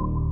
you.